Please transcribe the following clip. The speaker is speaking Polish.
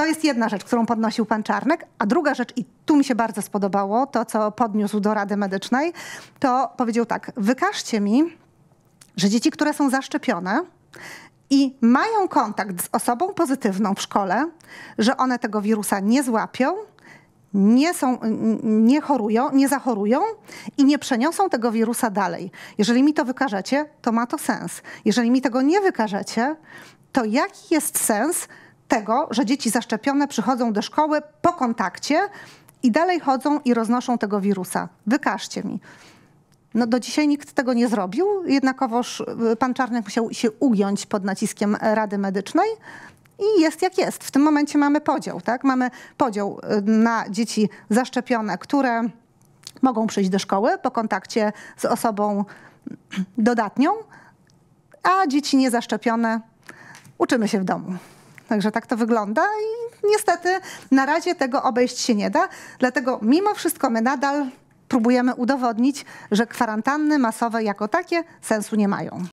To jest jedna rzecz, którą podnosił pan Czarnek, a druga rzecz, i tu mi się bardzo spodobało, to co podniósł do Rady Medycznej, to powiedział tak, wykażcie mi, że dzieci, które są zaszczepione i mają kontakt z osobą pozytywną w szkole, że one tego wirusa nie złapią, nie, są, nie chorują, nie zachorują i nie przeniosą tego wirusa dalej. Jeżeli mi to wykażecie, to ma to sens. Jeżeli mi tego nie wykażecie, to jaki jest sens tego, że dzieci zaszczepione przychodzą do szkoły po kontakcie i dalej chodzą i roznoszą tego wirusa? Wykażcie mi. No do dzisiaj nikt tego nie zrobił, jednakowoż y, pan Czarnek musiał się ugiąć pod naciskiem Rady Medycznej i jest jak jest. W tym momencie mamy podział, tak? Mamy podział y, na dzieci zaszczepione, które mogą przyjść do szkoły po kontakcie z osobą dodatnią, a dzieci niezaszczepione uczymy się w domu. Także tak to wygląda i niestety na razie tego obejść się nie da. Dlatego mimo wszystko my nadal próbujemy udowodnić, że kwarantanny masowe jako takie sensu nie mają.